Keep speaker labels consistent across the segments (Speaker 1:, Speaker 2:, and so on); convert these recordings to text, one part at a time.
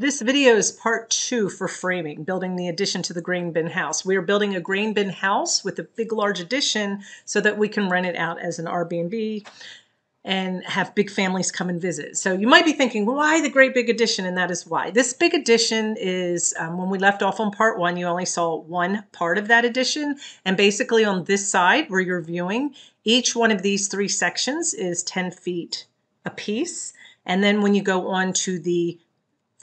Speaker 1: This video is part two for framing, building the addition to the grain bin house. We are building a grain bin house with a big, large addition so that we can rent it out as an Airbnb and have big families come and visit. So you might be thinking, why the great big addition? And that is why. This big addition is um, when we left off on part one, you only saw one part of that addition. And basically on this side where you're viewing, each one of these three sections is 10 feet a piece. And then when you go on to the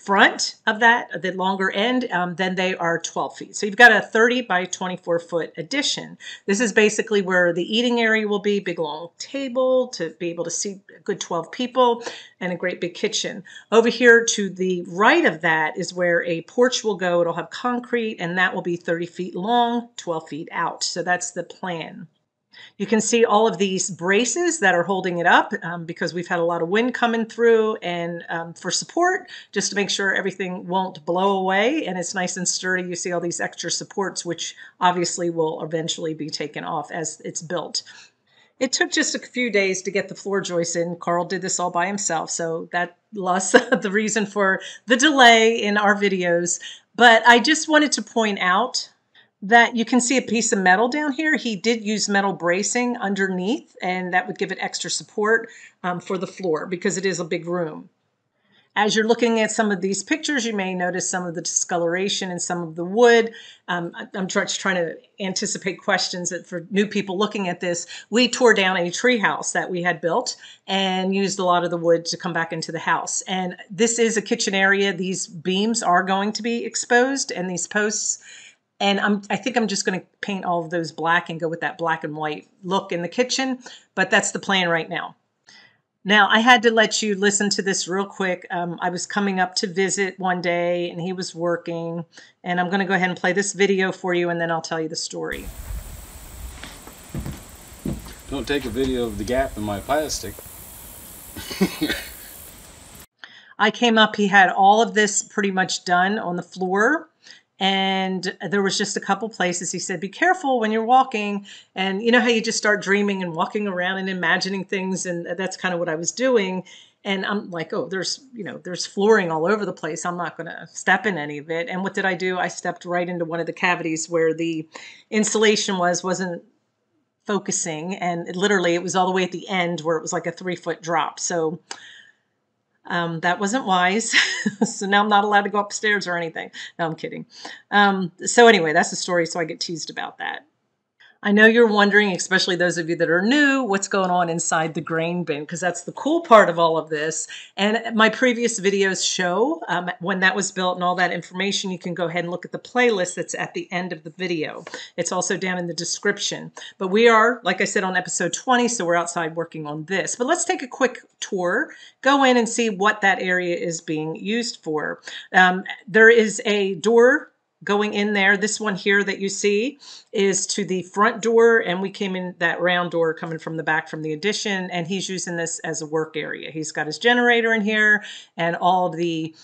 Speaker 1: front of that, the longer end, um, then they are 12 feet. So you've got a 30 by 24 foot addition. This is basically where the eating area will be, big long table to be able to seat a good 12 people and a great big kitchen. Over here to the right of that is where a porch will go. It'll have concrete and that will be 30 feet long, 12 feet out. So that's the plan. You can see all of these braces that are holding it up um, because we've had a lot of wind coming through and um, for support, just to make sure everything won't blow away and it's nice and sturdy. You see all these extra supports, which obviously will eventually be taken off as it's built. It took just a few days to get the floor joists in. Carl did this all by himself, so that lost the reason for the delay in our videos. But I just wanted to point out that you can see a piece of metal down here. He did use metal bracing underneath, and that would give it extra support um, for the floor because it is a big room. As you're looking at some of these pictures, you may notice some of the discoloration in some of the wood. Um, I'm just trying to anticipate questions that for new people looking at this. We tore down a tree house that we had built and used a lot of the wood to come back into the house. And this is a kitchen area. These beams are going to be exposed and these posts and I'm, I think I'm just going to paint all of those black and go with that black and white look in the kitchen, but that's the plan right now. Now, I had to let you listen to this real quick. Um, I was coming up to visit one day and he was working, and I'm going to go ahead and play this video for you and then I'll tell you the story.
Speaker 2: Don't take a video of the gap in my plastic.
Speaker 1: I came up, he had all of this pretty much done on the floor and there was just a couple places he said be careful when you're walking. And you know how you just start dreaming and walking around and imagining things and that's kind of what i was doing. And i'm like oh there's you know there's flooring all over the place. I'm not going to step in any of it. And what did i do? I stepped right into one of the cavities where the insulation was wasn't focusing and it, literally it was all the way at the end where it was like a three foot drop. So um, that wasn't wise. so now I'm not allowed to go upstairs or anything. No, I'm kidding. Um, so anyway, that's the story. So I get teased about that. I know you're wondering, especially those of you that are new, what's going on inside the grain bin, because that's the cool part of all of this. And my previous videos show um, when that was built and all that information. You can go ahead and look at the playlist that's at the end of the video. It's also down in the description. But we are, like I said, on episode 20, so we're outside working on this. But let's take a quick tour, go in and see what that area is being used for. Um, there is a door going in there. This one here that you see is to the front door, and we came in that round door coming from the back from the addition, and he's using this as a work area. He's got his generator in here, and all the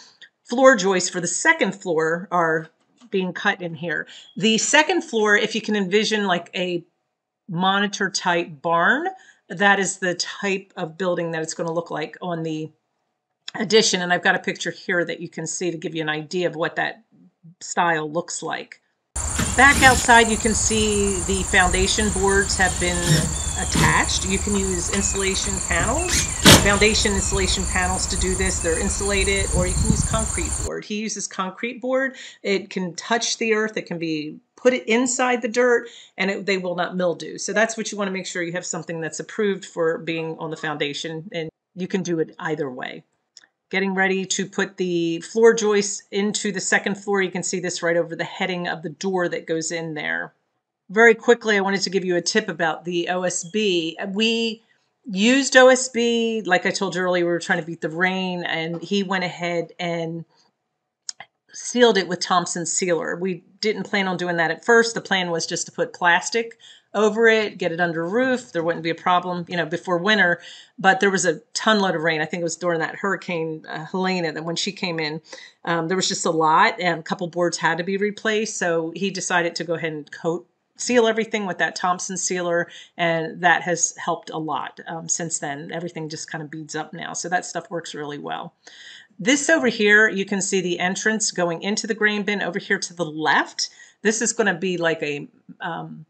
Speaker 1: floor joists for the second floor are being cut in here. The second floor, if you can envision like a monitor type barn, that is the type of building that it's going to look like on the addition. And I've got a picture here that you can see to give you an idea of what that style looks like. Back outside you can see the foundation boards have been attached. You can use insulation panels, foundation insulation panels to do this. They're insulated or you can use concrete board. He uses concrete board. It can touch the earth. It can be put it inside the dirt and it, they will not mildew. So that's what you want to make sure you have something that's approved for being on the foundation and you can do it either way getting ready to put the floor joists into the second floor. You can see this right over the heading of the door that goes in there. Very quickly, I wanted to give you a tip about the OSB. We used OSB, like I told you earlier, we were trying to beat the rain, and he went ahead and sealed it with Thompson sealer. We didn't plan on doing that at first. The plan was just to put plastic over it, get it under roof. There wouldn't be a problem, you know, before winter. But there was a ton load of rain. I think it was during that hurricane uh, Helena that when she came in, um, there was just a lot, and a couple boards had to be replaced. So he decided to go ahead and coat seal everything with that Thompson sealer, and that has helped a lot um, since then. Everything just kind of beads up now, so that stuff works really well. This over here, you can see the entrance going into the grain bin over here to the left. This is going to be like a, um,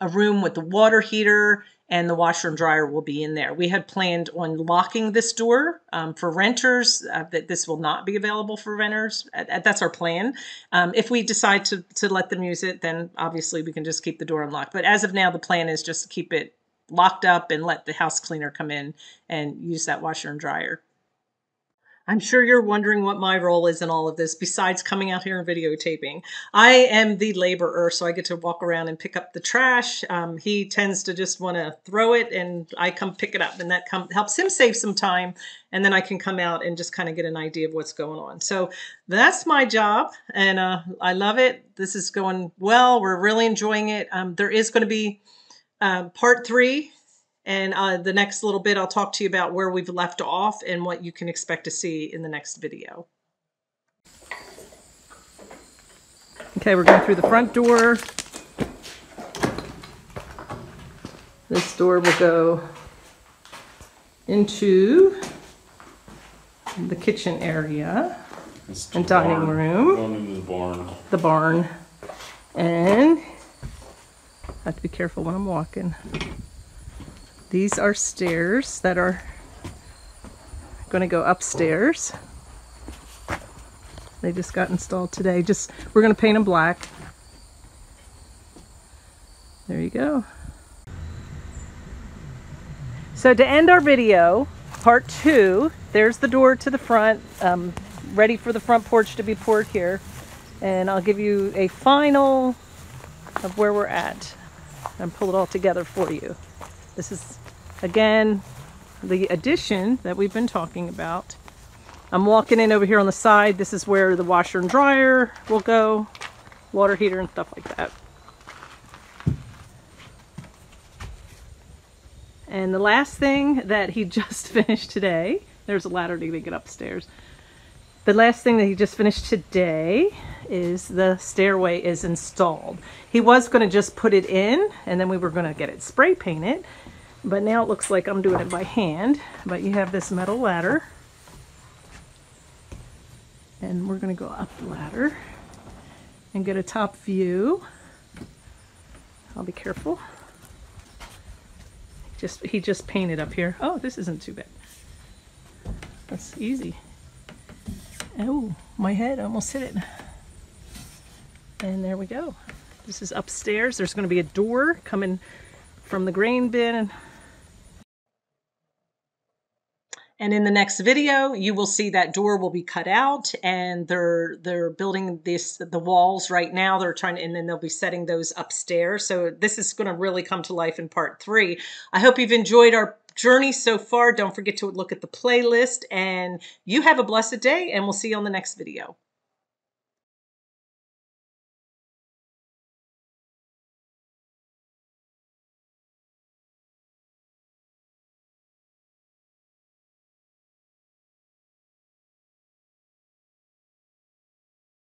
Speaker 1: a room with the water heater and the washer and dryer will be in there. We had planned on locking this door um, for renters, uh, that this will not be available for renters. That's our plan. Um, if we decide to, to let them use it, then obviously we can just keep the door unlocked. But as of now, the plan is just to keep it locked up and let the house cleaner come in and use that washer and dryer. I'm sure you're wondering what my role is in all of this besides coming out here and videotaping. I am the laborer, so I get to walk around and pick up the trash. Um, he tends to just want to throw it, and I come pick it up, and that come, helps him save some time. And then I can come out and just kind of get an idea of what's going on. So that's my job, and uh, I love it. This is going well. We're really enjoying it. Um, there is going to be um, part three and uh, the next little bit, I'll talk to you about where we've left off and what you can expect to see in the next video. Okay, we're going through the front door. This door will go into the kitchen area and dining
Speaker 2: barn.
Speaker 1: room.
Speaker 2: Going into the barn.
Speaker 1: The barn. And I have to be careful when I'm walking. These are stairs that are going to go upstairs. They just got installed today. Just We're going to paint them black. There you go. So to end our video, part two, there's the door to the front, um, ready for the front porch to be poured here. And I'll give you a final of where we're at and pull it all together for you. This is, again, the addition that we've been talking about. I'm walking in over here on the side. This is where the washer and dryer will go, water heater and stuff like that. And the last thing that he just finished today, there's a ladder to get upstairs. The last thing that he just finished today is the stairway is installed. He was going to just put it in and then we were going to get it spray painted. But now it looks like I'm doing it by hand. But you have this metal ladder. And we're going to go up the ladder and get a top view. I'll be careful. Just He just painted up here. Oh, this isn't too bad. That's easy. Oh, my head almost hit it. And there we go. This is upstairs. There's going to be a door coming from the grain bin. And in the next video, you will see that door will be cut out and they're they're building this the walls right now. They're trying to, and then they'll be setting those upstairs. So this is going to really come to life in part three. I hope you've enjoyed our journey so far. Don't forget to look at the playlist and you have a blessed day and we'll see you on the next video.